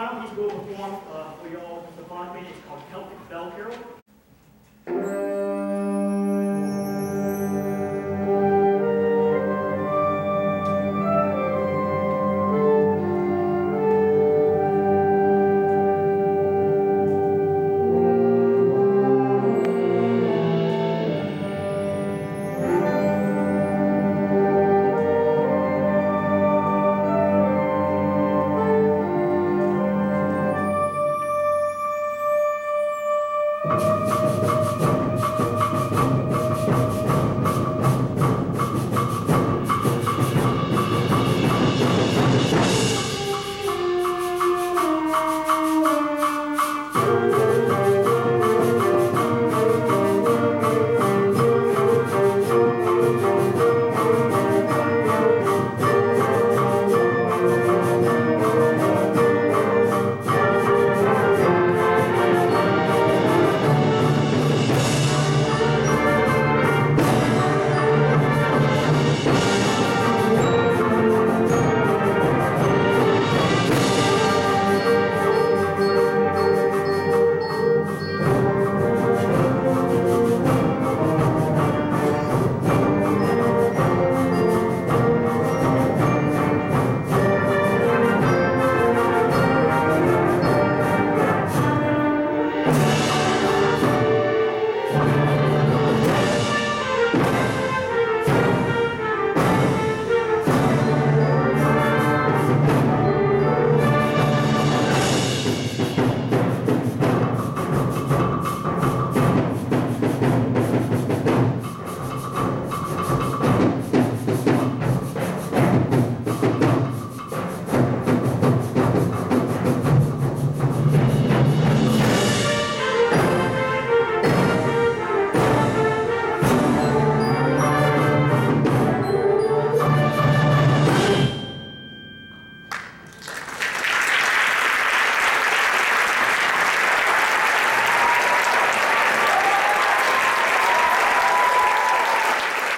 final we'll perform uh, for you all, Mr. Bonner, is called Celtic Bell Carol.